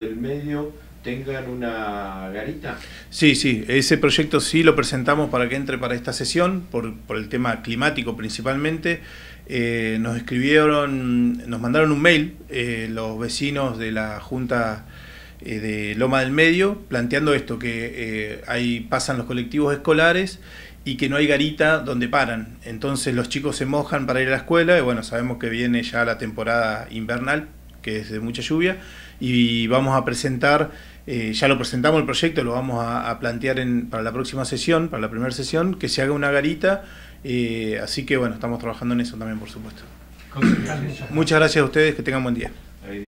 del medio tengan una garita? Sí, sí, ese proyecto sí lo presentamos para que entre para esta sesión, por, el tema climático principalmente. Eh, nos escribieron, nos mandaron un mail eh, los vecinos de la Junta eh, de Loma del Medio planteando esto, que ahí pasan los colectivos escolares y que no hay garita donde paran. Entonces los chicos se mojan para ir a la escuela y bueno, sabemos que viene ya la temporada invernal, que es de mucha lluvia, y vamos a presentar, eh, ya lo presentamos el proyecto, lo vamos a, plantear en, para la próxima sesión, para la primera sesión, que se haga una garita, eh, así que bueno, estamos trabajando en eso también, por supuesto. Muchas gracias a ustedes, que tengan buen día.